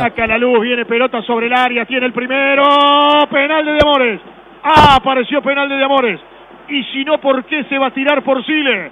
Ataca la luz, viene pelota sobre el área, tiene el primero, penal de Amores. Ah, apareció penal de Amores. Y si no, ¿por qué se va a tirar por Sile?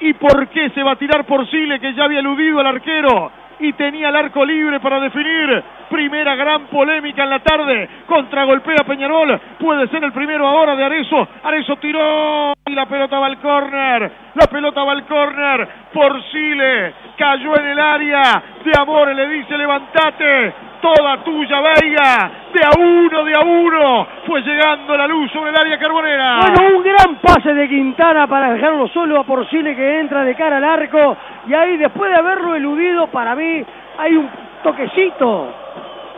¿Y por qué se va a tirar por Sile que ya había eludido al arquero? Y tenía el arco libre para definir. Primera gran polémica en la tarde. Contragolpea Peñarol. Puede ser el primero ahora de Arezo. Arezo tiró y la pelota va al córner. La pelota va al córner. Por Sile. Cayó en el área. De Amor le dice levantate toda tuya, Veiga, de a uno, de a uno, fue llegando la luz sobre el área carbonera. Bueno, un gran pase de Quintana para dejarlo solo a Porcile que entra de cara al arco, y ahí después de haberlo eludido, para mí hay un toquecito,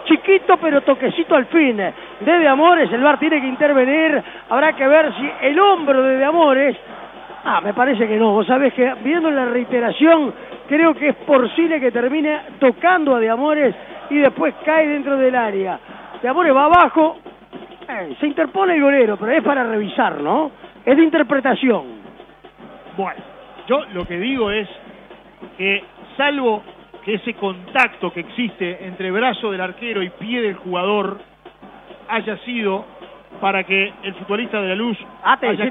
chiquito pero toquecito al fin, de De Amores, el VAR tiene que intervenir, habrá que ver si el hombro de De Amores, ah, me parece que no, vos sabés que viendo la reiteración, creo que es Porcile que termina tocando a De Amores y después cae dentro del área. De Amores va abajo, eh, se interpone el golero, pero es para revisar, ¿no? Es de interpretación. Bueno, yo lo que digo es que salvo que ese contacto que existe entre brazo del arquero y pie del jugador haya sido para que el futbolista de la luz ah, te haya.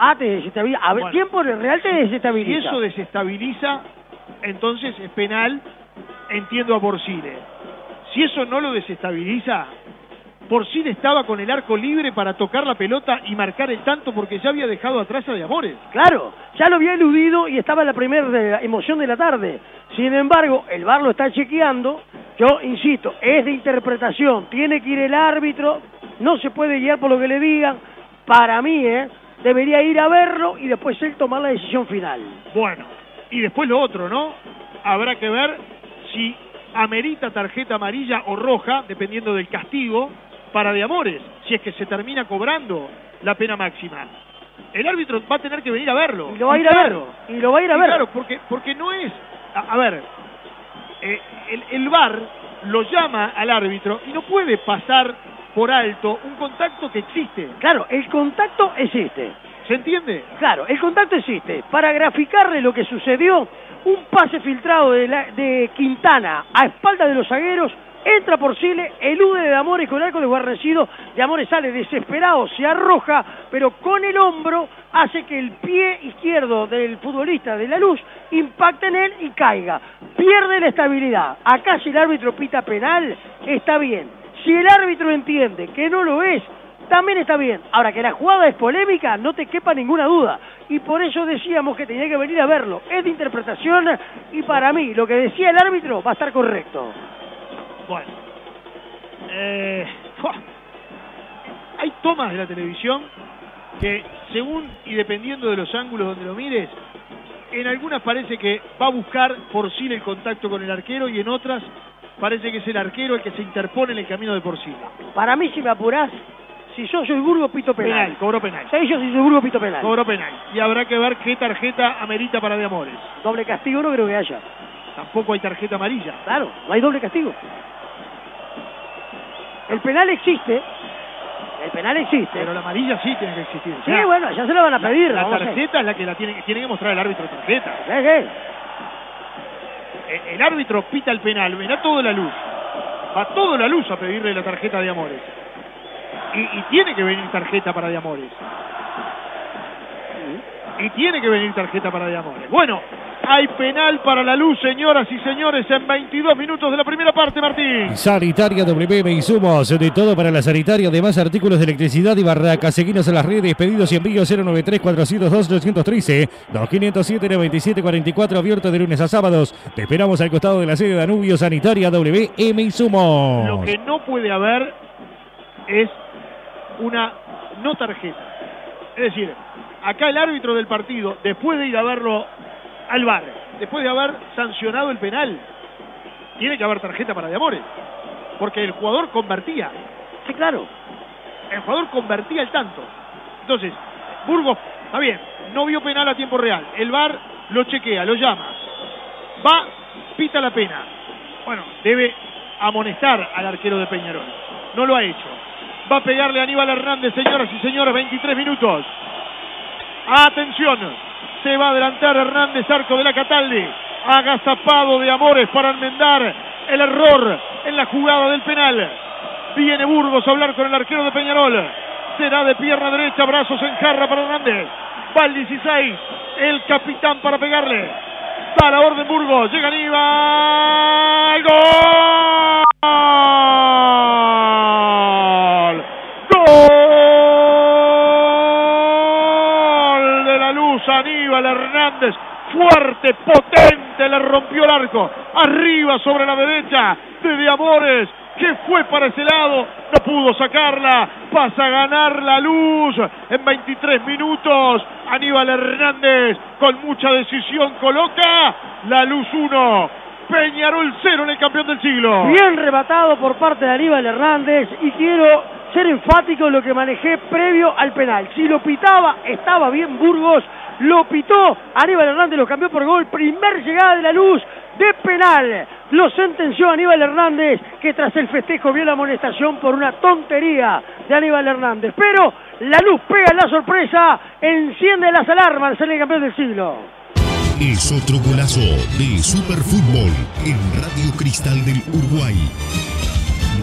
Ah, te desestabiliza. A ver, tiempo real te desestabiliza. Si eso desestabiliza, entonces es penal, entiendo a Porcile. Si eso no lo desestabiliza, por sí estaba con el arco libre para tocar la pelota y marcar el tanto porque ya había dejado atrás a De Amores. Claro, ya lo había eludido y estaba en la primera emoción de la tarde. Sin embargo, el VAR lo está chequeando. Yo insisto, es de interpretación. Tiene que ir el árbitro, no se puede guiar por lo que le digan. Para mí, ¿eh? debería ir a verlo y después él tomar la decisión final. Bueno, y después lo otro, ¿no? Habrá que ver si amerita tarjeta amarilla o roja, dependiendo del castigo, para de Amores, si es que se termina cobrando la pena máxima. El árbitro va a tener que venir a verlo. Y lo va a ir a ver. Y lo va a ir a ver. Claro, porque, porque no es. A, ver, eh, el, el VAR lo llama al árbitro y no puede pasar por alto un contacto que existe. Claro, el contacto existe. ¿Se entiende? Claro, el contacto existe. Para graficarle lo que sucedió, un pase filtrado de, Quintana a espalda de los zagueros, entra por Chile, elude de Amores con arco de guarnecido, de Amores sale desesperado, se arroja, pero con el hombro hace que el pie izquierdo del futbolista de la luz impacte en él y caiga. Pierde la estabilidad. Acá si el árbitro pita penal, está bien. Si el árbitro entiende que no lo es, también está bien. Ahora que la jugada es polémica, no te quepa ninguna duda. Y por eso decíamos que tenía que venir a verlo. Es de interpretación y para mí lo que decía el árbitro va a estar correcto. Bueno. Eh, hay tomas de la televisión que según y dependiendo de los ángulos donde lo mires, en algunas parece que va a buscar por sí el contacto con el arquero y en otras parece que es el arquero el que se interpone en el camino de por sí. Para mí, si me apurás, si yo soy Burgo, pito penal. Penal, cobro penal. Si yo soy Burgo, pito penal. Cobro penal. Y habrá que ver qué tarjeta amerita para de Amores. Doble castigo no creo que haya. Tampoco hay tarjeta amarilla. Claro, no hay doble castigo. El penal existe. El penal existe. Pero la amarilla sí tiene que existir. Sí, bueno, ya se la van a pedir. La, tarjeta es la que la tiene, tiene que mostrar el árbitro tarjeta. ¿Qué? El, el árbitro pita el penal, da toda la luz. Va toda la luz a pedirle la tarjeta de Amores y, tiene que venir tarjeta para de Amores. Y tiene que venir tarjeta para de Amores. Bueno, hay penal para la luz, señoras y señores, en 22 minutos de la primera parte, Martín. Sanitaria WM Insumos, de todo para la sanitaria, además artículos de electricidad y barracas. Seguinos en las redes, pedidos y envíos 093 402 213 2507 9744 abierto de lunes a sábados. Te esperamos al costado de la sede de Danubio Sanitaria WM Insumos. Lo que no puede haber es una no tarjeta. Es decir, acá el árbitro del partido, después de ir a verlo al bar, después de haber sancionado el penal, tiene que haber tarjeta para de Amores. Porque el jugador convertía. Sí, claro. El jugador convertía el tanto. Entonces, Burgos, está bien, no vio penal a tiempo real. El VAR lo chequea, lo llama. Va, pita la pena. Bueno, debe amonestar al arquero de Peñarol. No lo ha hecho. Va a pegarle a Aníbal Hernández, señoras y señores, 23 minutos. Atención, se va a adelantar Hernández, arco de la Cataldi. Agazapado de Amores para enmendar. el error en la jugada del penal. Viene Burgos a hablar con el arquero de Peñarol. Será de pierna derecha, brazos en jarra para Hernández. Va el 16, el capitán para pegarle. Da la orden Burgos, llega Aníbal. ¡Gol! Aníbal Hernández. Fuerte, potente, le rompió el arco. Arriba sobre la derecha de Amores que fue para ese lado, no pudo sacarla, pasa a ganar la luz en 23 minutos. Aníbal Hernández con mucha decisión coloca la luz 1. Peñarol 0 en el campeón del siglo. Bien rematado por parte de Aníbal Hernández y quiero ser enfático en lo que manejé previo al penal. Si lo pitaba, estaba bien Burgos, lo pitó Aníbal Hernández, lo cambió por gol, primer llegada de la luz de penal. Lo sentenció Aníbal Hernández, que tras el festejo vio la amonestación por una tontería de Aníbal Hernández. Pero la luz pega la sorpresa, enciende las alarmas el campeón del siglo. Es otro golazo de Superfútbol en Radio Cristal del Uruguay.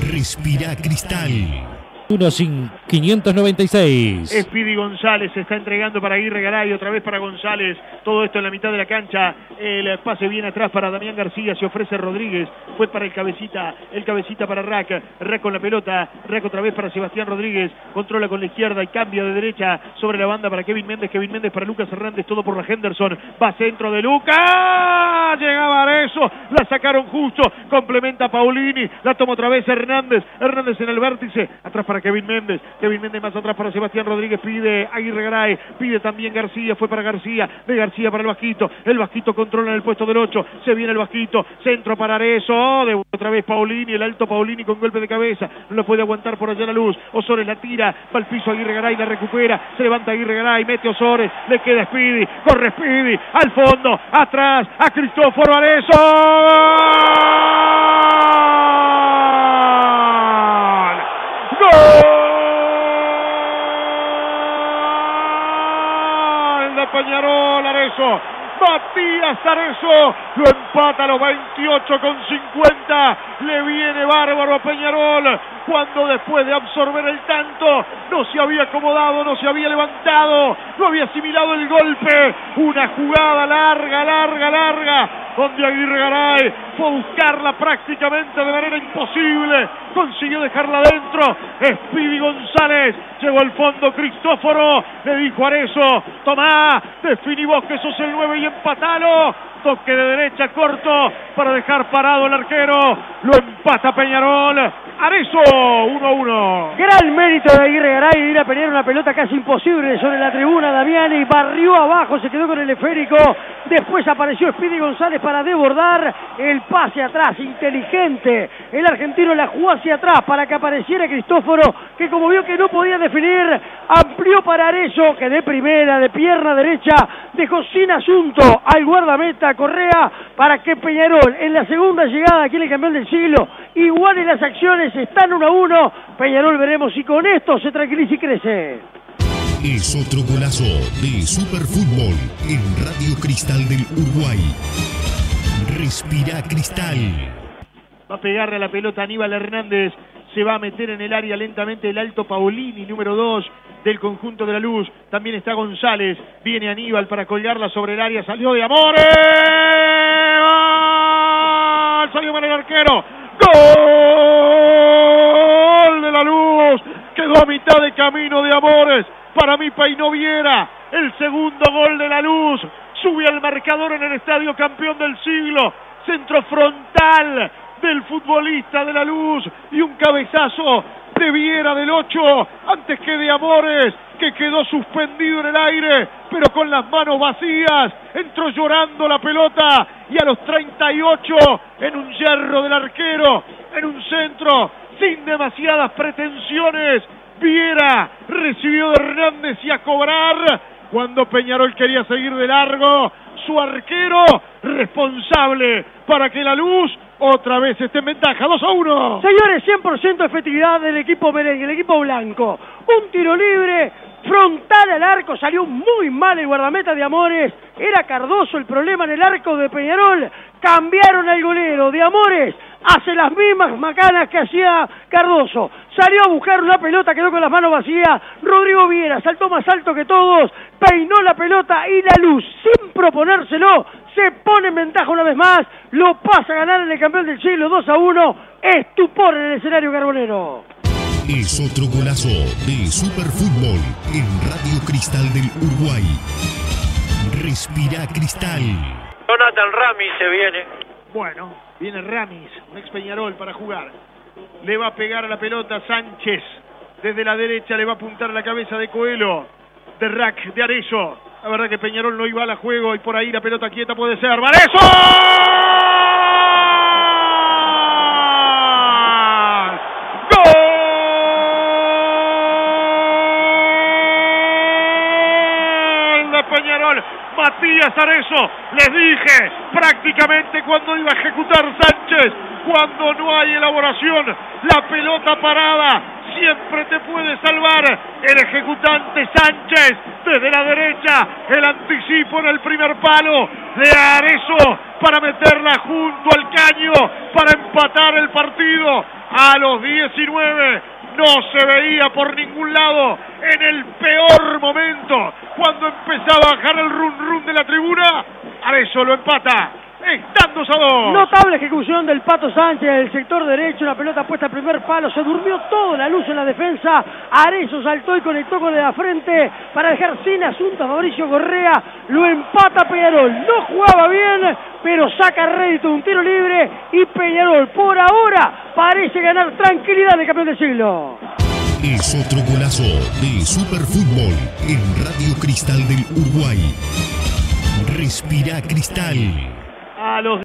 Respira Cristal. 596. Speedy González se está entregando para Aguirre Garay, otra vez para González. Todo esto en la mitad de la cancha. El pase viene atrás para Damián García, se ofrece Rodríguez. Fue para el cabecita, el cabecita para Rack. Rack con la pelota, Rack otra vez para Sebastián Rodríguez. Controla con la izquierda y cambia de derecha sobre la banda para Kevin Méndez. Kevin Méndez para Lucas Hernández, todo por la Henderson. Va centro de Lucas. Llegaba eso, la sacaron justo. Complementa Paulini, la toma otra vez Hernández. Hernández en el vértice, atrás para Kevin Méndez. Kevin Méndez más atrás para Sebastián Rodríguez. Pide Aguirre Garay. Pide también García. Fue para García. De García para el Vasquito. El Vasquito controla en el puesto del 8. Se viene el Vasquito. Centro para Arezo. De otra vez Paulini. El alto Paulini con golpe de cabeza. No lo puede aguantar por allá la luz. Osores la tira. Va al piso Aguirre Garay. La recupera. Se levanta Aguirre Garay. Mete Osores. Le queda Speedy. Corre Speedy. Al fondo. Atrás. A Cristóforo Arezo. ¡Gol! de Peñarol, Arezo. Matías Arezo lo empata a los 28 con 50. Le viene bárbaro a Peñarol cuando después de absorber el tanto no se había acomodado, no se había levantado, no había asimilado el golpe. Una jugada larga, larga, larga, donde Aguirre Garay fue a buscarla prácticamente de manera imposible. Consiguió dejarla adentro. Speedy González llegó al fondo. Cristóforo le dijo a Arezo: Tomá, definí vos que sos el 9 y empatalo. Toque de derecha corto para dejar parado el arquero. Lo empata Peñarol. Arezo 1-1. Gran mérito de Aguirre Garay de ir a pelear una pelota casi imposible sobre la tribuna. Damiani barrió abajo, se quedó con el esférico. Después apareció Speedy González para desbordar el pase atrás, inteligente. El argentino la jugó hacia atrás para que apareciera Cristóforo, que como vio que no podía definir, amplió para Arezo, que de primera, de pierna derecha, dejó sin asunto al guardameta Correa para que Peñarol en la segunda llegada aquí en el campeón del siglo igual en las acciones están uno a uno. Peñarol veremos si con esto se tranquiliza y crece. Es otro golazo de Superfútbol en Radio Cristal del Uruguay. Respira Cristal. Va a pegarle a la pelota Aníbal Hernández. Se va a meter en el área lentamente el alto Paolini, número 2 del conjunto de la luz. También está González. Viene Aníbal para colgarla sobre el área. Salió de Amores. Salió mal el arquero. ¡Gol de la luz! Quedó a mitad de camino de Amores. Para mí Peinó Viera. El segundo gol de la luz. Sube al marcador en el estadio campeón del siglo. Centro frontal del futbolista de la luz. Y un cabezazo de Viera del 8. Antes que de Amores. Que quedó suspendido en el aire. Pero con las manos vacías. Entró llorando la pelota. Y a los 38 en un hierro del arquero. En un centro sin demasiadas pretensiones. Viera recibió de Hernández y a cobrar cuando Peñarol quería seguir de largo. Su arquero responsable para que la luz otra vez esté en ventaja. 2 a 1. Señores, 100% efectividad del equipo merengue, el equipo blanco. Un tiro libre frontal al arco, salió muy mal el guardameta de Amores, era Cardoso el problema en el arco de Peñarol, cambiaron al golero de Amores, hace las mismas macanas que hacía Cardoso, salió a buscar una pelota, quedó con las manos vacías, Rodrigo Viera saltó más alto que todos, peinó la pelota y la luz, sin proponérselo, se pone en ventaja una vez más, lo pasa a ganar en el campeón del siglo 2 a 1, estupor en el escenario carbonero. Es otro golazo de Superfútbol en Radio Cristal del Uruguay. Respira Cristal. Jonathan Rami se viene. Bueno, viene Ramis, un ex Peñarol para jugar. Le va a pegar a la pelota Sánchez. Desde la derecha le va a apuntar la cabeza de Coelho. De Rack, de Arezo. La verdad que Peñarol no iba a la juego y por ahí la pelota quieta puede ser. ¡Varezo! ¡Gol de Peñarol! Matías Arezo, les dije prácticamente cuando iba a ejecutar Sánchez, cuando no hay elaboración, la pelota parada siempre te puede salvar el ejecutante Sánchez. Desde la derecha, el anticipo en el primer palo de Arezo para meterla junto al caño para empatar el partido. A los 19 no se veía por ningún lado en el peor momento cuando empezaba a bajar el run run de la tribuna. Arezo lo empata. Están 2 a 2. Notable ejecución del Pato Sánchez en el sector derecho, una pelota puesta al primer palo, se durmió toda la luz en la defensa, Arezo saltó y conectó con la frente para dejar sin asunto a Mauricio Correa, lo empata Peñarol, no jugaba bien, pero saca rédito un tiro libre y Peñarol por ahora parece ganar tranquilidad de campeón del siglo. Es otro golazo de Superfútbol en Radio Cristal del Uruguay. Respira Cristal. A los